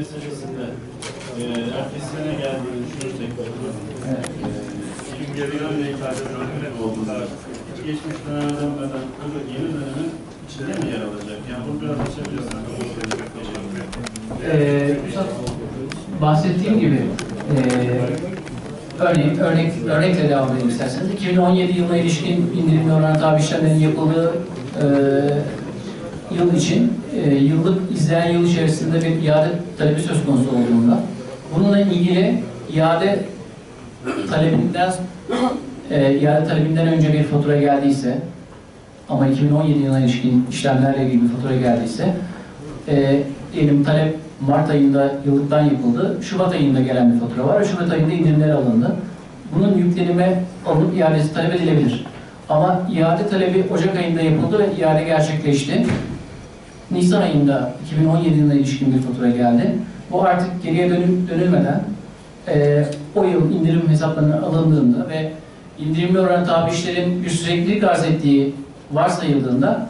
meselesinde e, ertesi sene geldiğini düşünürsek e, gün geriye ifade oldular. Hiç geçmiş döneme dönmeden bu yeni dönemin içinde mi yer alacak? Yani bunu biraz açabilirsiniz. Ee, bahsettiğim gibi ee, örneğin örnek örnekle devam edelim isterseniz. 2017 yılına ilişkin indirimli oran tabi işlemlerin yapıldığı ee, yıl için ee, yıllık izleyen yıl içerisinde bir iade talebi söz konusu olduğunda bununla ilgili iade talebinden ee, iade talebinden önce bir fatura geldiyse ama 2017 yılına ilişkin işlemlerle ilgili bir fatura geldiyse e, diyelim talep Mart ayında yıllıktan yapıldı. Şubat ayında gelen bir fatura var. Şubat ayında indirimler alındı. Bunun yüklenime alınıp iadesi talep edilebilir. Ama iade talebi Ocak ayında yapıldı ve iade gerçekleşti. Nisan ayında 2017 yılına ilişkin bir fatura geldi. Bu artık geriye dönüp dönülmeden e, o yıl indirim hesaplarına alındığında ve indirimli oran tabi işlerin bir süreklilik arz ettiği varsayıldığında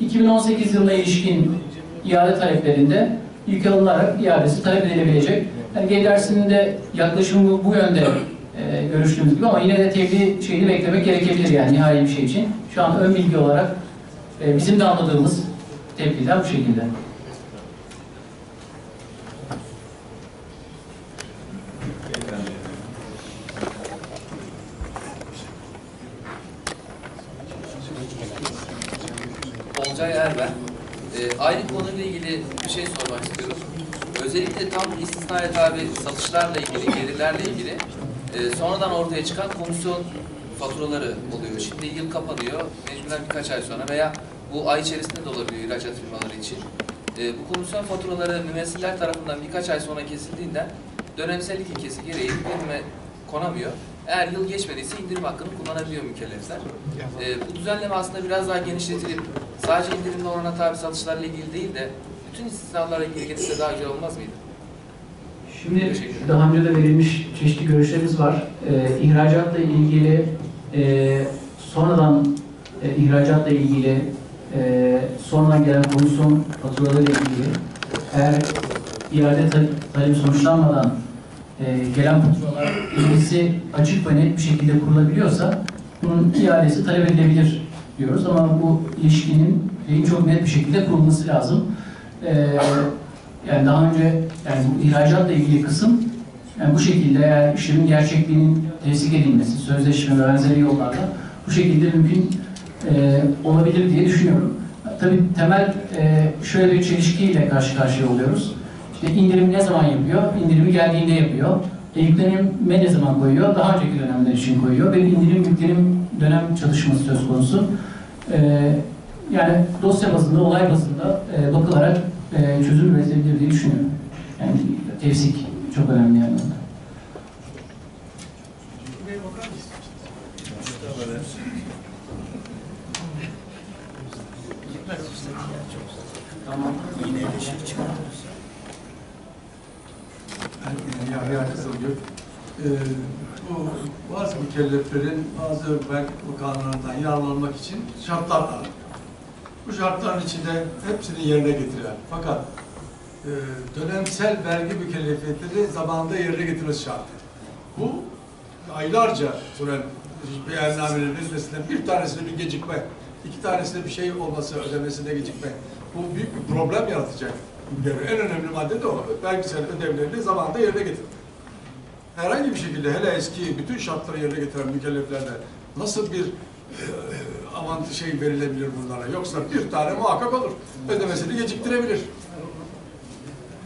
2018 yılına ilişkin iade taleplerinde yük alınarak iadesi talep edilebilecek. Yani GDR'sinin de yaklaşımı bu, bu yönde e, görüştüğümüz gibi ama yine de tebliğ şeyini beklemek gerekebilir yani nihai bir şey için. Şu an ön bilgi olarak e, bizim de anladığımız tebliğler bu şekilde. Olcay Erben. E, aynı konuyla ilgili bir şey sormak istiyorum. Özellikle tam istisnaya tabi satışlarla ilgili, gelirlerle ilgili e, sonradan ortaya çıkan komisyon faturaları oluyor. Şimdi yıl kapanıyor, mecburen birkaç ay sonra veya bu ay içerisinde de olabiliyor ihracat firmaları için. E, bu komisyon faturaları mümessiller tarafından birkaç ay sonra kesildiğinden dönemsellik ilkesi gereği indirime konamıyor. Eğer yıl geçmediyse indirim hakkını kullanabiliyor mükellefler. E, bu düzenleme aslında biraz daha genişletilip sadece indirimli orana tabi satışlarla ilgili değil de bütün istisnalarla ilgili getirirse daha güzel olmaz mıydı? Şimdi daha önce de verilmiş çeşitli görüşlerimiz var. Ee, ihracatla ilgili e, sonradan e, ihracatla ilgili e, sonradan gelen komisyon faturalarıyla ilgili eğer iade ta- talebi sonuçlanmadan e, gelen faturalar ilgisi açık ve net bir şekilde kurulabiliyorsa bunun iadesi talep edilebilir diyoruz ama bu ilişkinin şeyin çok net bir şekilde kurulması lazım. E, yani daha önce yani bu ihracatla ilgili kısım yani bu şekilde eğer işlemin gerçekliğinin tesdik edilmesi, sözleşme ve benzeri yollarla bu şekilde mümkün e, olabilir diye düşünüyorum. Tabii temel e, şöyle bir çelişkiyle karşı karşıya oluyoruz. İşte indirim ne zaman yapıyor? İndirimi geldiğinde yapıyor. E, yüklenime ne zaman koyuyor? Daha önceki dönemler için koyuyor. Ve indirim yüklenim dönem çalışması söz konusu. E, yani dosya bazında, olay bazında e, bakılarak e, çözüm üretilebilir diye düşünüyorum. Yani tevsik çok önemli yani. Tamam. Yine bir şey çıkartırız. Yahya Kızılgök. Ee, bu bazı mükelleflerin bazı vergi kanunlarından yararlanmak için şartlar var. Bu şartların içinde hepsini yerine getiren fakat e, dönemsel vergi mükellefiyetleri zamanında yerine getirilmesi şart. Bu aylarca süren beyannamelerin bir tanesinde bir gecikme, iki tanesinde bir şey olması ödemesinde gecikme. Bu büyük bir problem yaratacak. En önemli madde de o. Vergisel ödevlerini zamanında yerine getirmek. Herhangi bir şekilde hele eski bütün şartları yerine getiren mükelleflerde nasıl bir e, avant şey verilebilir bunlara? Yoksa bir tane muhakkak olur. Ödemesini geciktirebilir.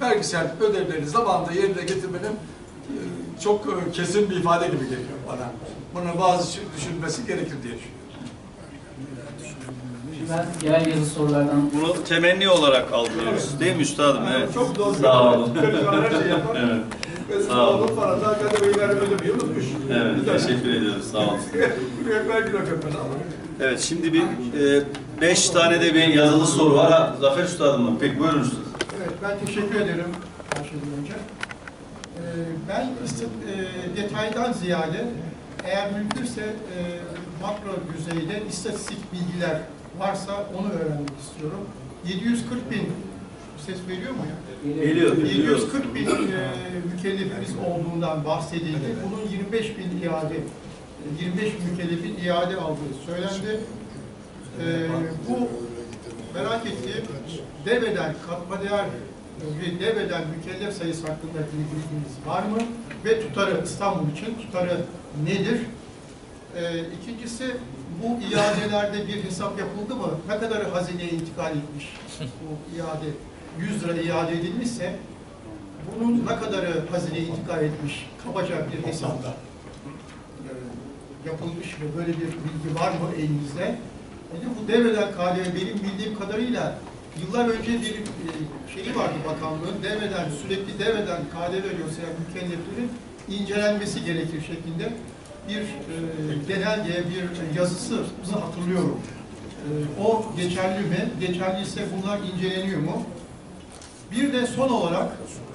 Vergisel ödevlerini zamanında yerine getirmenin e, çok e, kesin bir ifade gibi geliyor bana. Bunu bazı düşünmesi gerekir diye düşünüyorum. Ben genel yazı sorulardan Bunu temenni olarak algılıyoruz. Değil mi üstadım? Evet. Çok doğru. Sağ olun. Çocuklar her şeyi yapar. Evet. Ve Sağ olun. para da akademeyi vermeyi unutmuş. Evet, teşekkür ediyoruz. Sağ olun. Evet, şimdi bir e, beş tane de bir yazılı soru var. Ha, Zafer Üstadım mı? Peki buyurun üstad. Evet, ben teşekkür ederim her şeyden önce. Ee, ben iste- e, detaydan ziyade eğer mümkünse e, makro düzeyde istatistik bilgiler varsa onu öğrenmek istiyorum. 740 bin ses veriyor mu ya? Geliyor, geliyor. 740 bin e, mükellefimiz olduğundan bahsedildi. Bunun 25 bin iade, 25 bin mükellefin iade aldığı söylendi. E, bu merak ettiğim deveden, katma değer ve deveden mükellef sayısı hakkında bilginiz var mı? Ve tutarı İstanbul için tutarı nedir? E, ikincisi bu iadelerde bir hesap yapıldı mı? Ne kadar hazineye intikal etmiş bu iade? 100 lira iade edilmişse bunun ne kadarı hazineye intikal etmiş? Kabaca bir hesapla yapılmış mı? Böyle bir bilgi var mı elinizde? Bir de bu devreden KDV benim bildiğim kadarıyla yıllar önce bir e, şeyi vardı bakanlığın devreden sürekli devreden KDV gösteren mükelleflerin incelenmesi gerekir şeklinde bir e, genelge, bir yazısı hatırlıyorum. E, o geçerli mi? Geçerliyse bunlar inceleniyor mu? Bir de son olarak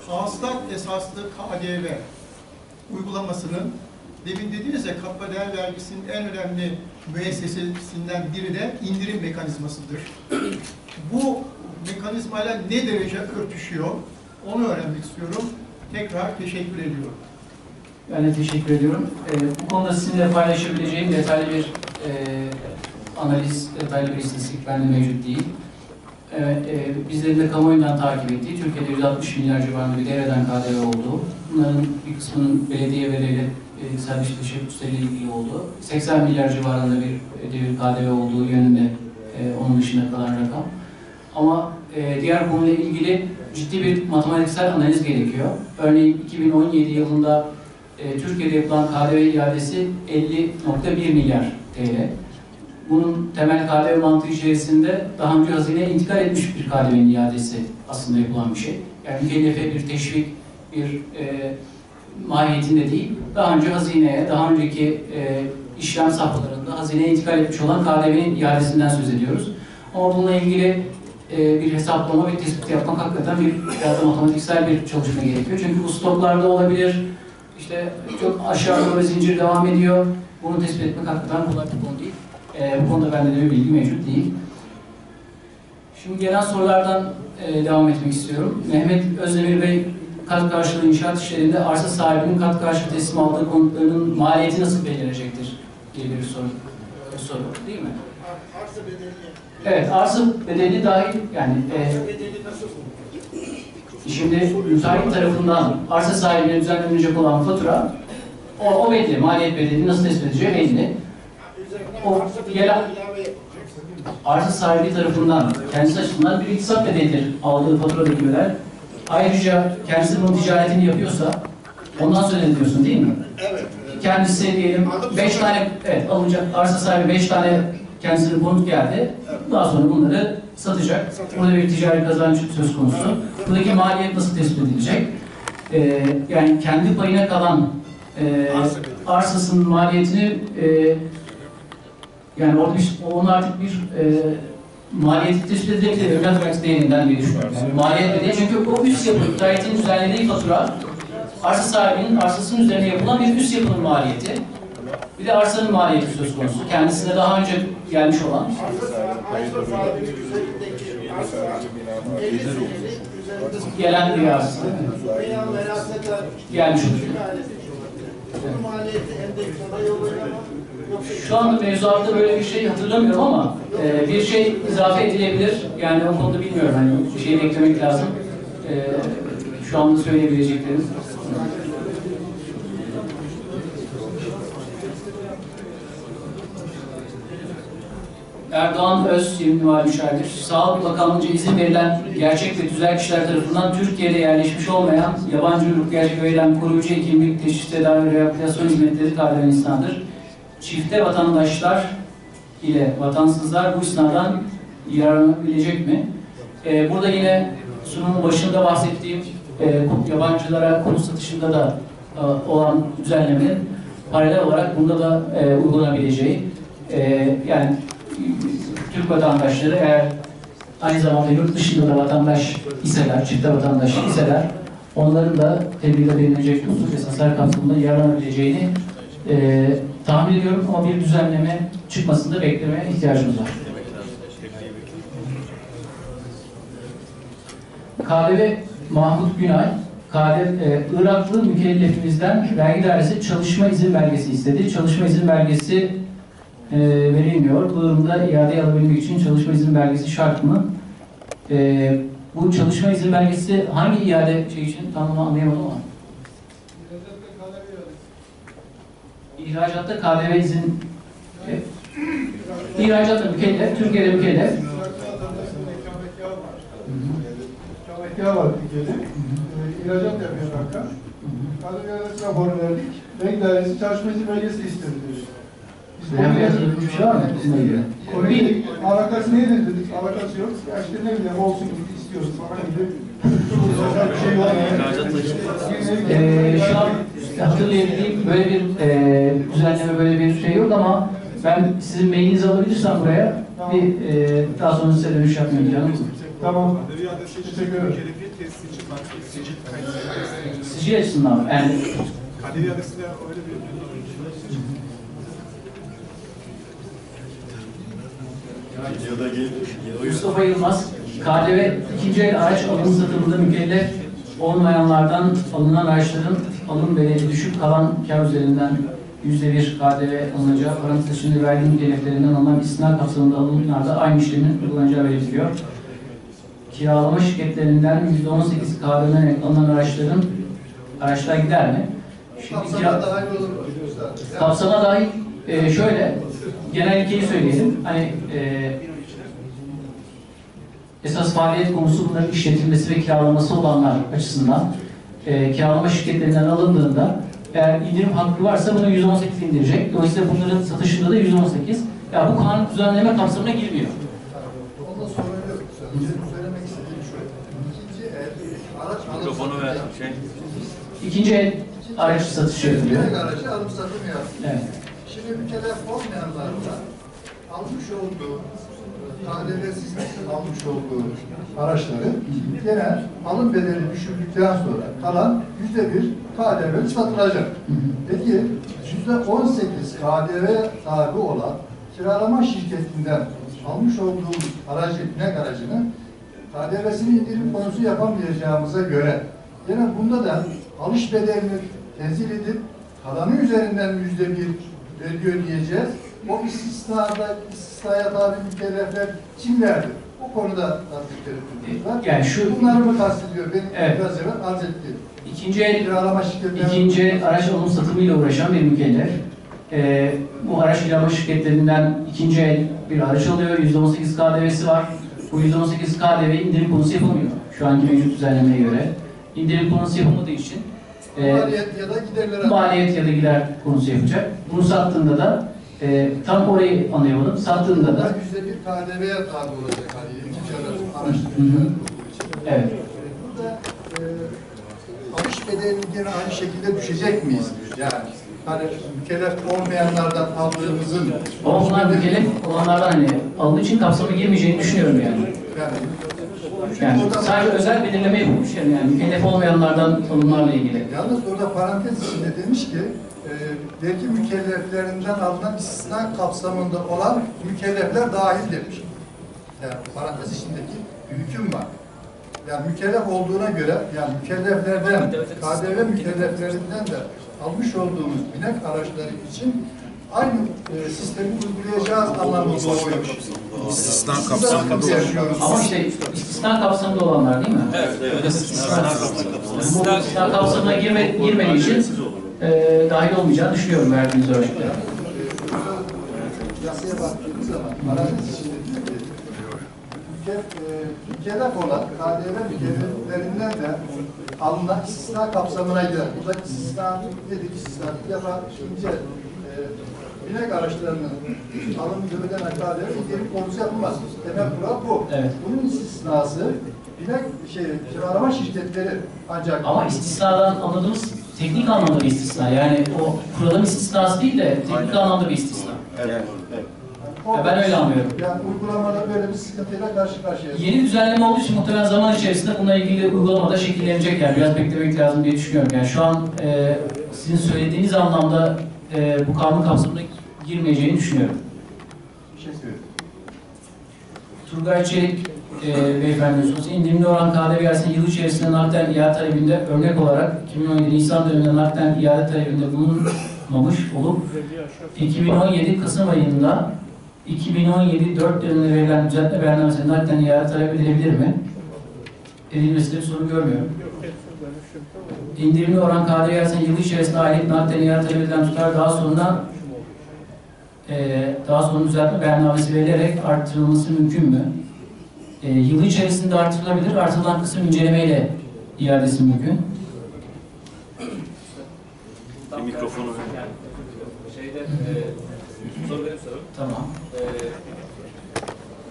hasılat esaslı KDV uygulamasının demin dediniz ya katma değer vergisinin en önemli müessesesinden biri de indirim mekanizmasıdır. Bu mekanizmayla ne derece örtüşüyor? Onu öğrenmek istiyorum. Tekrar teşekkür ediyorum. Ben de teşekkür ediyorum. Ee, bu konuda sizinle paylaşabileceğim detaylı bir e, analiz, detaylı bir istatistik bende mevcut değil. Evet, e, bizlerin de kamuoyundan takip ettiği, Türkiye'de 160 milyar civarında bir devreden KDV olduğu, bunların bir kısmının belediye ve devlet e, servis teşebbüsleriyle ilgili olduğu, 80 milyar civarında bir e, devir KDV olduğu yönünde e, onun dışında kalan rakam. Ama e, diğer konuyla ilgili ciddi bir matematiksel analiz gerekiyor. Örneğin 2017 yılında e, Türkiye'de yapılan KDV iadesi 50.1 milyar TL. Bunun temel KDV mantığı içerisinde daha önce hazineye intikal etmiş bir KDV'nin iadesi aslında yapılan bir şey. Yani mükellefe bir teşvik, bir e, mahiyetinde değil, daha önce hazineye, daha önceki e, işlem safhalarında hazineye intikal etmiş olan KDV'nin iadesinden söz ediyoruz. Ama bununla ilgili e, bir hesaplama ve tespit yapmak hakikaten bir biraz da matematiksel bir çalışma gerekiyor. Çünkü bu stoklarda olabilir, işte çok aşağı doğru zincir devam ediyor. Bunu tespit etmek hakikaten kolay bir konu değil. E, bu konuda bende de bir bilgi mevcut değil. Şimdi gelen sorulardan e, devam etmek istiyorum. Mehmet Özdemir Bey, kat karşılığı inşaat işlerinde arsa sahibinin kat karşılığı teslim aldığı konutlarının maliyeti nasıl belirlenecektir diye bir soru, bir soru değil mi? Arsa bedeli, Evet, arsa bedeli dahil yani e, bedeli nasıl Şimdi müteahhit tarafından arsa sahibine düzenlenecek olan fatura o, o belli. Maliyet bedeli nasıl tespit edeceği belli. O gelen arsa sahibi tarafından kendisi açısından bir iktisat bedelidir aldığı faturadaki bedel. Ayrıca kendisi bunun ticaretini yapıyorsa ondan söz ediyorsun değil mi? Evet. Kendisi diyelim 5 tane evet alacak arsa sahibi 5 tane kendisine konut geldi. Daha sonra bunları satacak. Burada bir ticari kazanç söz konusu. Buradaki maliyet nasıl tespit edilecek? Ee, yani kendi payına kalan e, arsasının maliyetini e, yani orada bir, onun artık bir e, maliyeti tespit edilebilir. Evlat vergisi değerinden diye düşünüyorum. Yani maliyet dediği çünkü o üst yapı, müteahhitin düzenlediği fatura arsa sahibinin arsasının üzerine yapılan bir üst yapının maliyeti. Bir de arsanın maliyeti söz konusu. Kendisine daha önce gelmiş olan. Arsa sahibi üzerindeki arsa 50 senelik üzerinde Gelen arsa. veya? Yoksa Şu anda mevzuatta böyle bir şey hatırlamıyorum ama e, bir şey izafe edilebilir. Yani o konuda bilmiyorum. Hani bir şey beklemek lazım. E, şu anda söyleyebileceklerim. Erdoğan Öz, 20 numaralı müşavir, Sağlık Bakanlığı'nca izin verilen gerçek ve tüzel kişiler tarafından Türkiye'de yerleşmiş olmayan yabancı uyruk gerçek verilen koruyucu hekimlik, teşhis, tedavi ve rehabilitasyon hizmetleri KDV isnadır. Çifte vatandaşlar ile vatansızlar bu isnadan yararlanabilecek mi? Ee, burada yine sunumun başında bahsettiğim e, yabancılara konut satışında da e, olan düzenlemenin paralel olarak bunda da e, uygulanabileceği e, yani Türk vatandaşları eğer aynı zamanda yurt dışında da vatandaş iseler, çifte vatandaş iseler onların da tebliğde verilecek husus esaslar kapsamında yararlanabileceğini e, tahmin ediyorum ama bir düzenleme çıkmasını da beklemeye ihtiyacımız var. KDV Mahmut Günay, KDV, e, Iraklı mükellefimizden vergi dairesi çalışma izin belgesi istedi. Çalışma izin belgesi e, verilmiyor. Bu durumda iade alabilmek için çalışma izin belgesi şart mı? E, bu çalışma izin belgesi hangi iade şey için tam anlayamadım ama. İhracatta KDV izin e, İhracatta mükellef, Türkiye'de mükellef. İkametgah var Türkiye'de. Ee, İhracat yapıyor banka. KDV iadesi raporu verdik. Renk dairesi çalışma izin belgesi istedi. Şey? Konuyu alakası nedir dedik, alakası yok. Ya işte ne bileyim olsun gibi istiyoruz falan gibi. bir şey yok. Ee, şu an hatırlayabildiğim böyle bir e, düzenleme, böyle bir şey yok ama ben sizin mailinizi alabilirsem buraya bir e, daha sonra size dönüş yapmayı canım. Tamam. Teşekkür ederim. Sicil açısından mı? Yani Kadir Yadısı'yla öyle bir Mustafa Yılmaz, KDV ikinci el araç alım satımında mükellef olmayanlardan alınan araçların alım bedeli düşük kalan kar üzerinden yüzde bir KDV alınacağı parantez içinde vergi mükelleflerinden alınan istisna kapsamında alımlarda aynı işlemin uygulanacağı belirtiliyor. Kiralama şirketlerinden yüzde on sekiz KDV alınan araçların araçlar gider mi? Şimdi kira- dahil olur. Kapsama dahil e, şöyle, genel ilkeyi söyleyelim. Hani e, esas faaliyet konusu bunların işletilmesi ve kiralaması olanlar açısından e, kiralama şirketlerinden alındığında eğer indirim hakkı varsa bunu 118 indirecek. Dolayısıyla bunların satışında da 118. Ya bu kanun düzenleme kapsamına girmiyor. Ondan sonra yok. Benim söylemek istediğim şu. İkinci el araç Mikrofonu ver. Şey. İkinci el araç satışı yapılıyor. Direkt aracı alım satım yapıyor. Evet. Şimdi mükellef olmayanların da almış olduğu KDV'siz almış olduğu araçları gene alım bedeli düşürdükten sonra kalan yüzde bir KDV satılacak. Peki yüzde on sekiz KDV tabi olan kiralama şirketinden almış olduğumuz aracı, binek aracını KDV'sini indirim konusu yapamayacağımıza göre yine bunda da alış bedelini tenzil edip kalanı üzerinden yüzde bir vergi ödeyeceğiz. O istisnada, istisnaya tabi mükellefler kimlerdir? O konuda tasdikleri var. Yani şu- Bunları mı kastediyor? Benim Evet. biraz evvel arz ettiğim. İkinci el Kiralama şirketleri... İkinci araç alım satımıyla uğraşan bir mükellef. Ee, bu araç kiralama şirketlerinden ikinci el bir araç alıyor. %18 KDV'si var. Bu %18 KDV indirim konusu yapılmıyor. Şu anki mevcut düzenlemeye göre. indirim konusu yapılmadığı için e, Maliyet ya da giderlere... maliyet ya da gider konusu yapacak. Bunu sattığında da e, tam orayı anlayamadım. Sattığında da Yüzde bir KDV'ye tabi olacak araç araç. Hı hı. evet. Burada e, alış bedelini gene aynı şekilde düşecek miyiz? Yani hani mükellef olmayanlardan aldığımızın Ama bunlar mükellef olanlardan hani aldığı için kapsama girmeyeceğini düşünüyorum yani. yani Yani Orada- sadece özel belirleme yapılmış yani, yani mükellef olmayanlardan alımlarla ilgili. Yalnız orada parantez içinde demiş ki e, vergi mükelleflerinden alınan istisna kapsamında olan mükellefler dahil demiş. Yani parantez içindeki bir hüküm var. Yani mükellef olduğuna göre yani mükelleflerden, KDV mükelleflerinden de almış olduğumuz binek araçları için aynı e, sistemi uygulayacağız anlamında doğuyor. istisna kapsamında yaşıyoruz. Ama işte istisna kapsamında olanlar değil mi? Evet, evet. Bu istisna kapsamına girme, girmediği için e, dahil olmayacağını düşünüyorum verdiğiniz örnekte. Yasaya baktığımız zaman parantez içinde e, mükellef olan KDV mükelleflerinden de alınan istisna kapsamına girer. Burada istisna dedik istisna bir defa ikinci el, e, binek araçlarının alımı ödenen KDV indirim konusu yapılmaz. Temel kural bu. Evet. Bunun istisnası binek şey kiralama şirketleri ancak Ama istisnadan anladığımız teknik anlamda bir istisna. Yani o kuralın istisnası değil de teknik anlamda bir istisna. Evet, evet. Ya ben öyle anlıyorum. Yani uygulamada böyle bir sıkıntıyla karşı karşıyayız. Yeni düzenleme olduğu için muhtemelen zaman içerisinde bununla ilgili uygulamada şekillenecek yani biraz beklemek lazım diye düşünüyorum. Yani şu an e, sizin söylediğiniz anlamda e, bu kanun kapsamına girmeyeceğini düşünüyorum. Teşekkür ederim. Turgay Çelik e, beyefendi hususu. İndirimli oran KDV arasında yıl içerisinde nakden iade talebinde örnek olarak 2017 Nisan döneminde nakden iade talebinde bulunmamış olup 2017 Kasım ayında 2017 4 döneminde verilen düzeltme beyannamesine nakden iade talep edilebilir mi? Edilmesinde bir sorun görmüyorum. İndirimli oran KDV arasında yıl içerisinde aylık nakden iade talep edilen tutar daha sonra eee, daha sonra düzeltme beyannamesi verilerek artırılması mümkün mü? Eee yılı içerisinde artırılabilir, artırılan kısım incelemeyle iadesi mümkün. Bir mikrofonu ver. Şeyde, e, soru benim sorum. Tamam.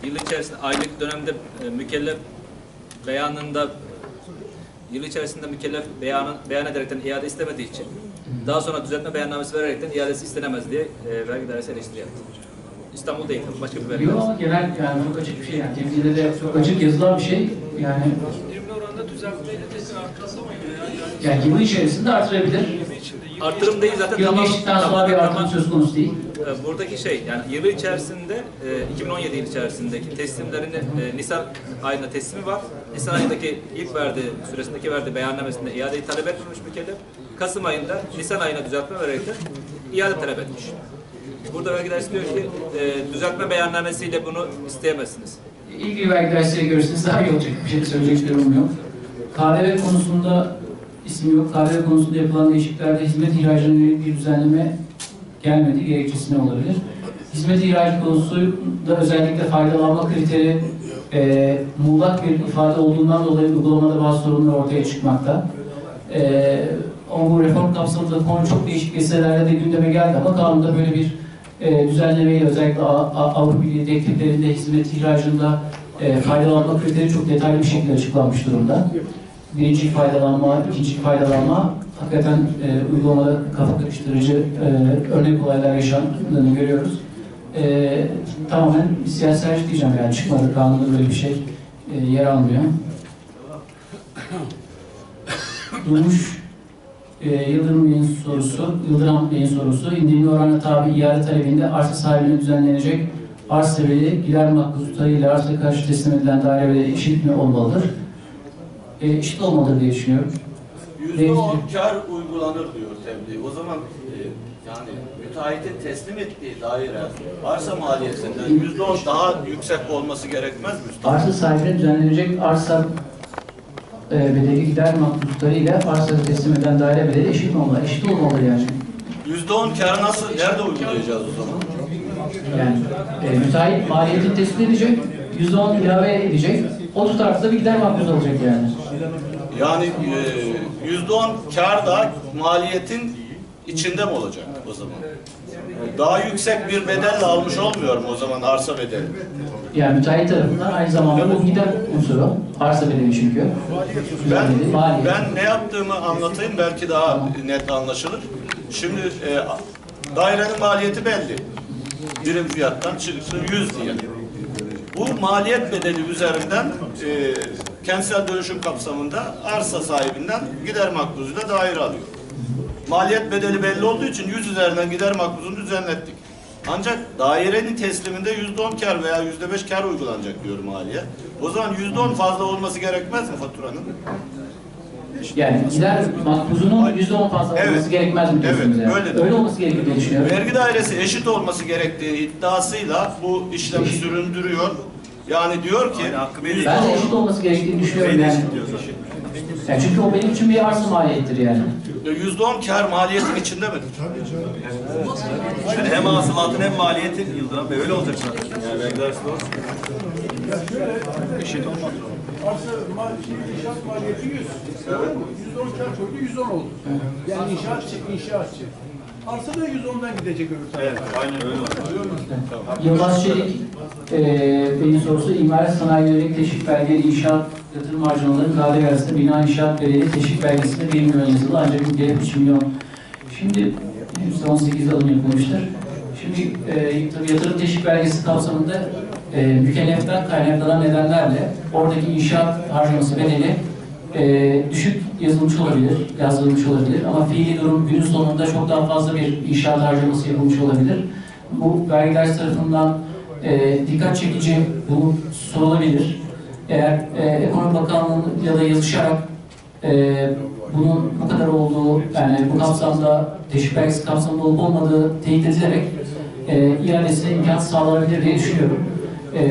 E, yıl içerisinde aylık dönemde e, mükellef beyanında yıl içerisinde mükellef beyanı, beyan ederekten iade istemediği için daha sonra düzeltme beyannamesi vererekten iadesi istenemez diye e, vergi dairesi eleştiri yaptı. İstanbul değil tabii, başka bir vergi Yok ama genel yani çok açık bir şey yani. Temsilde de çok açık yazılan bir şey. Yani İndirimli oranda düzeltmeyle tekrar arttırılamayın ya. yani yılı içerisinde artırabilir. Artırım değil zaten Yıl tamam. geçtikten sonra tamam, bir tamam. artım söz konusu değil. E, Buradaki şey yani yılı içerisinde e, 2017 yıl içerisindeki teslimlerini e, Nisan ayında teslimi var. Nisan ayındaki ilk verdiği süresindeki verdiği beyannamesinde iadeyi talep etmemiş mükellef. Kasım ayında Nisan ayına düzeltme vererek de iade talep etmiş. Burada vergi dairesi diyor ki e, düzeltme beyannamesiyle bunu isteyemezsiniz. İlgili vergi dersleri görürseniz daha iyi olacak. Bir şey söyleyecek durumum yok. KDV konusunda isim yok. KDV konusunda yapılan değişikliklerde hizmet ihracına bir düzenleme gelmedi. Gerekçesi ne olabilir? Hizmet ihracı konusunda özellikle faydalanma kriteri e, muğlak bir ifade olduğundan dolayı uygulamada bazı sorunlar ortaya çıkmakta. E, ama bu reform kapsamında konu çok değişik meselelerde de gündeme geldi ama kanunda böyle bir e, düzenlemeyle özellikle Avrupa Birliği tekliflerinde hizmet ihracında e, faydalanma kriteri çok detaylı bir şekilde açıklanmış durumda. Birinci faydalanma, ikinci faydalanma hakikaten e, uygulamada kafa karıştırıcı e, örnek olaylar yaşandığını görüyoruz. E, tamamen siyasi diyeceğim yani çıkmadı kanunda böyle bir şey e, yer almıyor. Durmuş e, Yıldırım Bey'in sorusu, Yıldırım Bey'in sorusu, indirimli orana tabi iade talebinde arsa sahibine düzenlenecek arsa bedeli gider makbuz tutarıyla arsa karşı teslim edilen daire bedeli eşit mi olmalıdır? E, eşit olmalıdır diye düşünüyorum. Yüzde on kar uygulanır diyor tebliğ. O zaman e, yani müteahhitin teslim ettiği daire arsa maliyetinden yüzde on daha yüksek olması gerekmez mi? Arsa sahibine düzenlenecek arsa e, bedeli gider makbuz tutarıyla arsa teslim edilen daire bedeli eşit olmalı? Eşit olmalı yani. Yüzde on kar nasıl, nerede uygulayacağız o zaman? Yani e, müteahhit maliyeti tespit edecek, %10 ilave edecek, o tutarda da bir gider makbuz alacak yani. Yani e, yüzde on kar da maliyetin içinde mi olacak o zaman? Daha yüksek bir bedelle almış olmuyor mu o zaman arsa bedeli? Yani müteahhit tarafından aynı zamanda bu gider unsuru, arsa bedeli çünkü. Ben, maliyet. ben ne yaptığımı anlatayım belki daha net anlaşılır. Şimdi e, dairenin maliyeti belli. Birim fiyattan çıksın 100 diye. Bu maliyet bedeli üzerinden e, kentsel dönüşüm kapsamında arsa sahibinden gider makbuzuyla daire alıyor. Maliyet bedeli belli olduğu için 100 üzerinden gider makbuzunu düzenlettik. Ancak dairenin tesliminde yüzde on kar veya yüzde beş kar uygulanacak diyor maliye. O zaman yüzde on fazla olması gerekmez mi faturanın? Yani gider makbuzunun %10 fazla olması Evet. gerekmez mi diyorsunuz Evet, yani? öyle. Öyle olması gerekir diye düşünüyorum. Vergi dairesi eşit olması gerektiği iddiasıyla bu işlemi süründürüyor. Yani diyor ki Ben de eşit olması gerektiğini düşünüyorum yani. yani. Çünkü o benim için bir arsa maliyettir yani. Yüzde on kar maliyetin içinde mi? Yani hem hasılatın hem maliyetin Yıldırım Bey öyle olacak zaten. Yani vergi dairesi de olsun. Arsa mal, inşaat maliyeti 100. Evet. 110 kar koydu 110 oldu. Yani inşaatçı, inşaatçı. Arsa da 110'dan gidecek öbür tarafa. Evet, aynen öyle olacak. Yılmaz Çelik eee benim sorusu imalat sanayi yönelik teşvik belgeli inşaat yatırım harcamaları KDV arasında bina inşaat bedeli teşvik belgesinde 1 milyon yazılı ancak ülkeye 3 milyon. Şimdi %18 alım yapılmıştır. Şimdi eee tabii yatırım teşvik belgesi kapsamında eee mükelleften kaynaklanan nedenlerle oradaki inşaat harcaması bedeli eee düşük yazılmış olabilir, yazılmış olabilir ama fiili durum günün sonunda çok daha fazla bir inşaat harcaması yapılmış olabilir. Bu vergiler tarafından e, dikkat çekici bu sorulabilir. Eğer e, Ekonomi Bakanlığı'yla da yazışarak e, bunun bu kadar olduğu, yani bu kapsamda teşvik belgesi kapsamında olup olmadığı teyit edilerek e, iadesine imkan sağlanabilir diye düşünüyorum. E,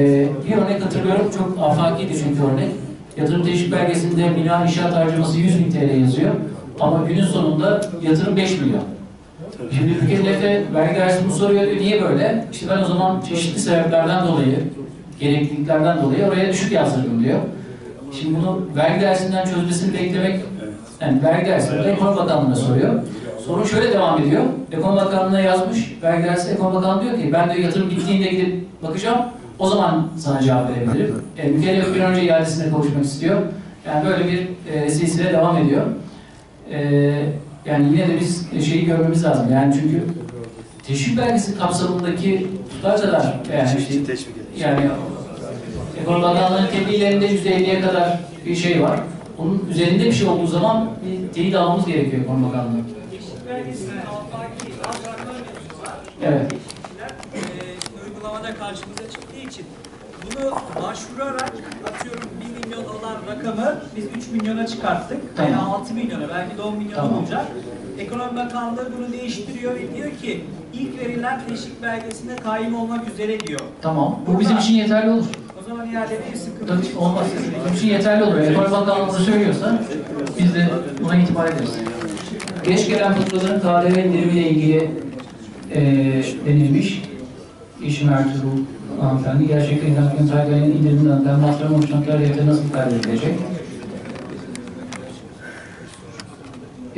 bir örnek hatırlıyorum, çok afakiydi çünkü örnek. Yatırım teşvik belgesinde bina inşaat harcaması 100 bin TL yazıyor ama günün sonunda yatırım 5 milyon. Şimdi mükellefe vergi bunu soruyor niye böyle? İşte ben o zaman çeşitli sebeplerden dolayı, gerekliliklerden dolayı oraya düşük yazdırdım diyor. Şimdi bunu vergi dairesinden çözmesini beklemek, yani vergi dairesi burada Ekonomi Bakanlığı'na soruyor. Sorun şöyle devam ediyor. Ekonomi Bakanlığı'na yazmış, vergi dairesi Ekonomi Bakanlığı diyor ki ben diyor yatırım bittiğinde gidip bakacağım, o zaman sana cevap verebilirim. E, mükellef bir önce iadesine kavuşmak istiyor. Yani böyle bir e, silsile devam ediyor. E, yani yine de biz şeyi görmemiz lazım. Yani çünkü teşvik belgesi kapsamındaki tutarsalar yani işte yani Ekonomi Bakanlığı'nın tebliğlerinde %50'ye kadar bir şey var. Onun üzerinde bir şey olduğu zaman bir teyit almamız gerekiyor Ekonomi Bakanlığı. Teşvik belgesinin altaki alacaklar mevzusu var. Evet. E, uygulamada karşımıza çıktığı için bunu başvurarak atıyorum 1 milyon olan rakamı biz 3 milyona çıkarttık Tamam. 6 milyona belki de 10 milyon Tamam. olacak. Ekonomi Bakanlığı bunu değiştiriyor ve diyor ki ilk verilen teşvik belgesinde kaim olmak üzere diyor. Tamam. Bu bizim için yeterli olur. O zaman iadede bir sıkıntı Tabii olmaz. Bizim için yeterli olur. Ekonomi Bakanlığı bunu söylüyorsa biz de buna itibar ederiz. Geç gelen faturaların KDV indirimiyle ilgili e, denilmiş. İşim Ertuğrul hanımefendi. Gerçekten internet indiriminden ben masrafın oluşanlar devlete nasıl kaydedilecek?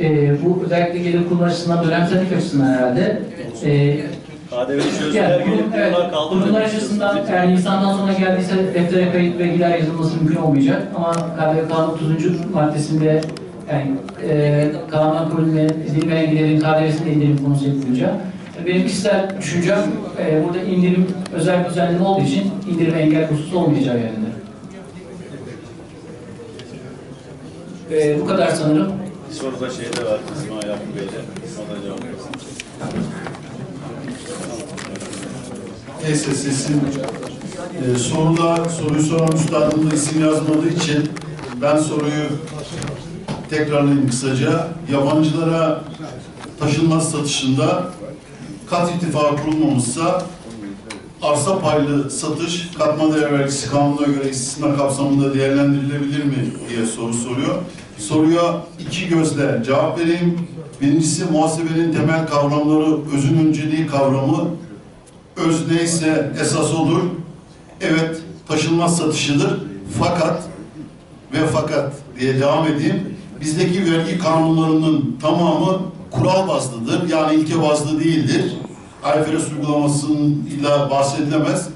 E, bu özellikle gelir kurulu açısından dönemsellik açısından herhalde. E, KDV'li çözüm yani bunun, evet, bunlar açısından yani Nisan'dan sonra geldiyse deftere kayıt ve gider yazılması mümkün olmayacak. Ama KDV Kanunu 30. maddesinde yani e, kanuna kurulmayan edilmeyen giderin KDV'sinde indirim konusu yapılacak. Benim kişisel düşüncem e, burada indirim özel düzenleme olduğu için indirim engel hususu olmayacağı yönünde. E, bu kadar sanırım. Bir soru da şeyde var İsmail Hakkı Bey'de. Ona cevap versin. Neyse sesin e, soruda soruyu soran üstadım da isim yazmadığı için ben soruyu tekrarlayayım kısaca. Yabancılara taşınmaz satışında kat ittifakı kurulmamışsa arsa paylı satış katma değer vergisi kanununa göre istisna kapsamında değerlendirilebilir mi diye soru soruyor. Soruya iki gözle cevap vereyim. Birincisi muhasebenin temel kavramları özün önceliği kavramı öz neyse esas olur. Evet, taşınmaz satışıdır. Fakat ve fakat diye devam edeyim. Bizdeki vergi kanunlarının tamamı kural bazlıdır. Yani ilke bazlı değildir. IFRS uygulamasıyla bahsedilemez.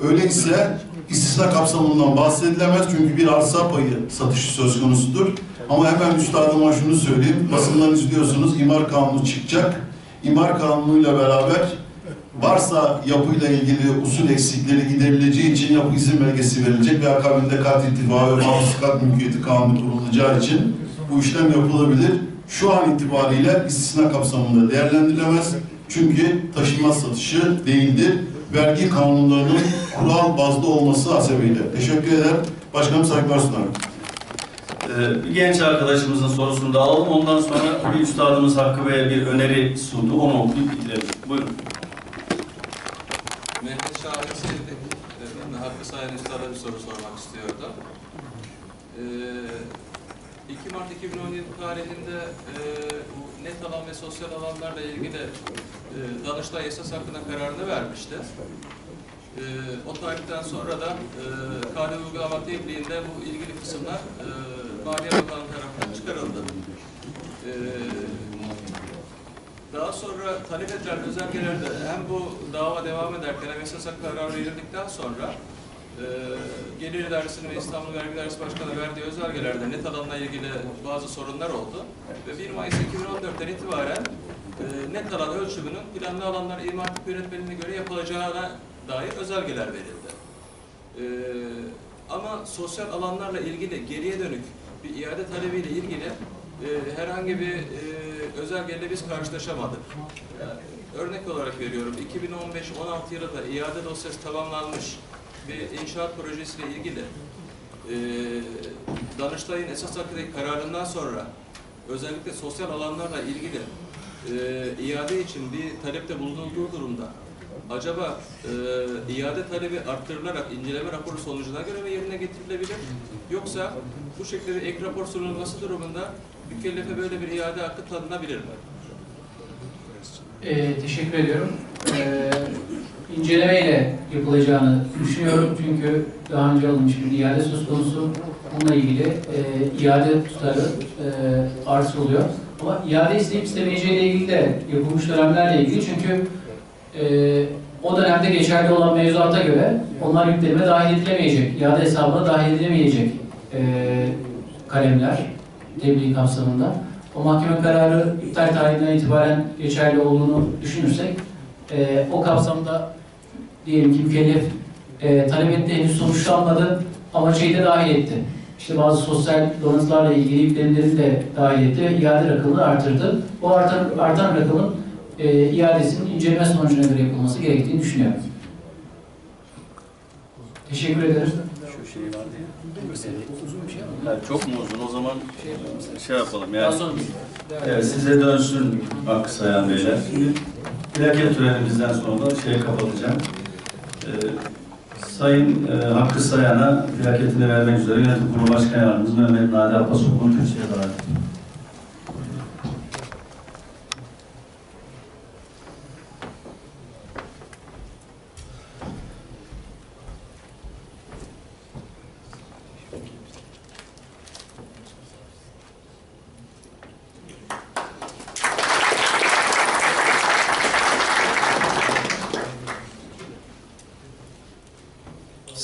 Öyleyse istisna kapsamından bahsedilemez. Çünkü bir arsa payı satışı söz konusudur. Ama hemen üstadıma şunu söyleyeyim. Basından izliyorsunuz. imar kanunu çıkacak. İmar kanunuyla beraber varsa yapıyla ilgili usul eksikleri giderileceği için yapı izin belgesi verilecek ve akabinde kat ittifakı ve mahsus kat mülkiyeti kanunu kurulacağı için bu işlem yapılabilir. Şu an itibariyle istisna kapsamında değerlendirilemez. Çünkü taşınmaz satışı değildir. Vergi kanunlarının kural bazlı olması hasebiyle. Teşekkür ederim. Başkanım saygılar sunarım. Ee, bir genç arkadaşımızın sorusunu da alalım. Ondan sonra bir üstadımız Hakkı Bey'e bir öneri sundu. Onu okuyup bitirelim. Buyurun. Mehmet Şahin Sevdik. Ben de Hakkı Sayın Üstad'a bir soru sormak istiyordum. Ee, 2 Mart 2017 tarihinde e, bu net alan ve sosyal alanlarla ilgili e, Danıştay esas hakkında kararını vermişti. E, o tarihten sonra da e, KDV uygulama bu ilgili kısımlar e, Maliye Bakanlığı tarafından çıkarıldı. E, daha sonra talep edilen özelgelerde hem bu dava devam ederken hem esas hak kararı verildikten sonra e, Gelir İdaresi'nin ve İstanbul Vergi Dairesi Başkanı verdiği özelgelerde net alanla ilgili bazı sorunlar oldu. Ve 1 Mayıs 2014'ten itibaren e, net alan ölçümünün planlı alanlar imar yönetmeliğine göre yapılacağına dair özelgeler verildi. E, ama sosyal alanlarla ilgili geriye dönük bir iade talebiyle ilgili e, herhangi bir e, özelgeyle biz karşılaşamadık. Yani örnek olarak veriyorum, 2015-16 yılında iade dosyası tamamlanmış bir inşaat projesiyle ilgili e, Danıştay'ın esas hakkındaki kararından sonra özellikle sosyal alanlarla ilgili e, iade için bir talepte bulunulduğu durumda acaba e, iade talebi arttırılarak inceleme raporu sonucuna göre mi yerine getirilebilir? Yoksa bu şekilde bir ek rapor sunulması durumunda mükellefe böyle bir iade hakkı tanınabilir mi? Ee, teşekkür ediyorum. Ee, incelemeyle yapılacağını düşünüyorum çünkü daha önce alınmış bir iade söz konusu. Bununla ilgili e, iade tutarı e, arz oluyor. Ama iade isteyip istemeyeceğiyle ilgili de yapılmış dönemlerle ilgili çünkü e, o dönemde geçerli olan mevzuata göre onlar yüklenime dahil edilemeyecek, iade hesabına dahil edilemeyecek e, kalemler tebliğ kapsamında. O mahkeme kararı iptal tarihinden itibaren geçerli olduğunu düşünürsek e, o kapsamda diyelim ki mükellef e, talep etti henüz sonuçlanmadı ama şeyi de dahil etti. İşte bazı sosyal donatılarla ilgili yüklemleri de dahil etti ve iade rakamını artırdı. O artan, artan rakamın e, iadesinin inceleme sonucuna göre yapılması gerektiğini düşünüyorum. Teşekkür ederim. Şu şey vardı ya. Yani çok mu uzun? O zaman şey yapalım yani. Evet, size dönsün Hakkı Sayan Beyler. Şimdi plaket törenimizden sonra da şeyi kapatacağım. Ee, Sayın e, Hakkı Sayan'a plaketini vermek üzere Yönetim Kurulu Başkan Yardımcımız Mehmet Nadi Apasoğlu'nu kürsüye davet ediyorum.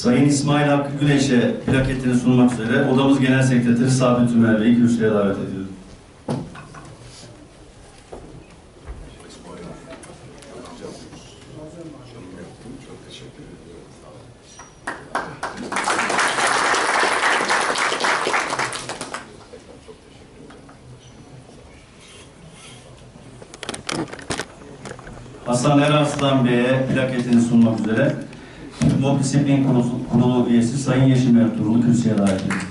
Sayın İsmail Hakkı Güneş'e plaketini sunmak üzere odamız Genel Sekreteri Sabit Tümer Bey'i kürsüye davet ediyorum. Hasan Erarslan Bey'e plaketini sunmak üzere Futbol Disiplin Kurulu, Kurulu üyesi Sayın Yeşim Ertuğrul'u kürsüye davet ediyorum.